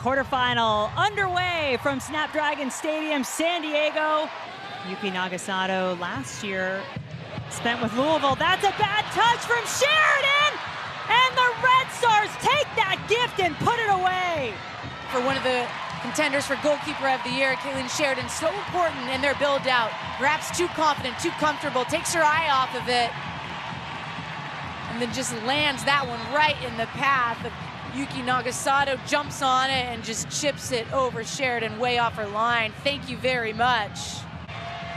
Quarterfinal underway from Snapdragon Stadium, San Diego. Yuki Nagasato last year spent with Louisville. That's a bad touch from Sheridan! And the Red Stars take that gift and put it away. For one of the contenders for goalkeeper of the year, Kailen Sheridan, so important in their build out. Perhaps too confident, too comfortable, takes her eye off of it. And then just lands that one right in the path of Yuki Nagasato, jumps on it and just chips it over Sheridan way off her line. Thank you very much.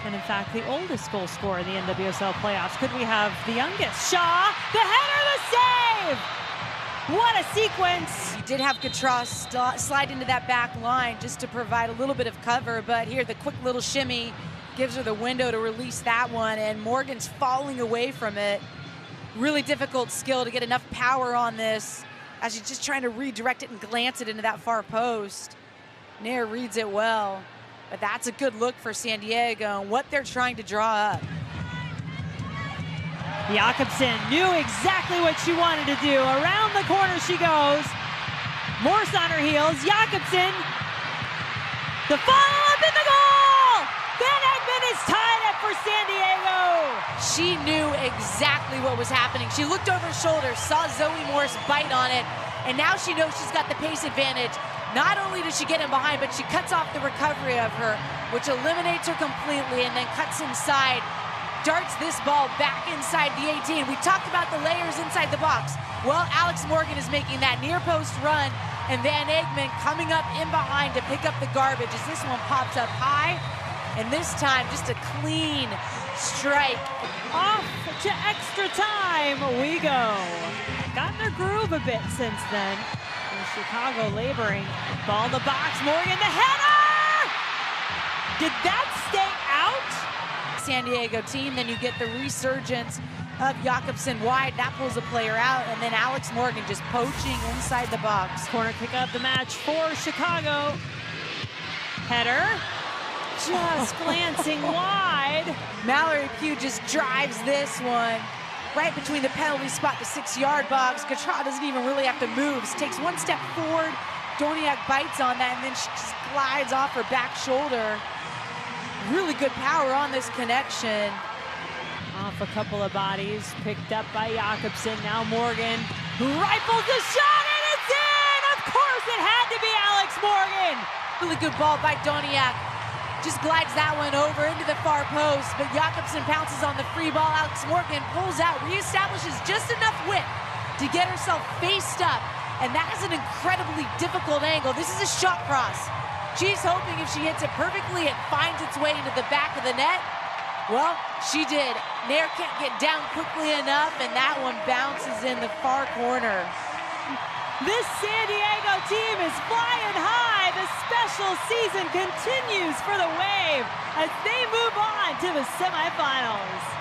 And in fact, the oldest goal scorer in the NWSL playoffs. Could we have the youngest? Shaw, the header, the save! What a sequence! He did have Gautrat slide into that back line just to provide a little bit of cover, but here the quick little shimmy gives her the window to release that one, and Morgan's falling away from it. Really difficult skill to get enough power on this as she's just trying to redirect it and glance it into that far post. Naeher reads it well. But that's a good look for San Diego and what they're trying to draw up. Jakobsson knew exactly what she wanted to do. Around the corner she goes. Morse on her heels. Jakobsson. The follow-up in the goal! Van Egmond is tied up for San Diego. She knew exactly what was happening. She looked over her shoulder, saw Zoe Morse bite on it, and now she knows she's got the pace advantage. Not only does she get in behind, but she cuts off the recovery of her, which eliminates her completely and then cuts inside, darts this ball back inside the 18. We talked about the layers inside the box. Well, Alex Morgan is making that near post run, and Van Egmond coming up in behind to pick up the garbage as this one pops up high. And this time, just a clean strike. Off to extra time we go. Got their groove a bit since then. Chicago laboring. Ball the box. Morgan the header! Did that stay out? San Diego team. Then you get the resurgence of Jakobsson wide. That pulls a player out. And then Alex Morgan just poaching inside the box. Corner kick of the match for Chicago. Header. Just glancing wide. Mallory Pugh just drives this one right between the penalty spot, the six-yard box. Gautrat doesn't even really have to move. She takes one step forward. Doniak bites on that, and then she just glides off her back shoulder. Really good power on this connection. Off a couple of bodies, picked up by Jakobsson. Now Morgan, who rifles the shot, and it's in! Of course it had to be Alex Morgan! Really good ball by Doniak just glides that one over into the far post, but Jakobsson pounces on the free ball. Alex Morgan pulls out, reestablishes just enough width to get herself faced up, and that is an incredibly difficult angle. This is a shot cross. She's hoping if she hits it perfectly, it finds its way into the back of the net. Well, she did. Naeher can't get down quickly enough, and that one bounces in the far corner. This San Diego team is flying high. The season continues for the Wave as they move on to the semifinals.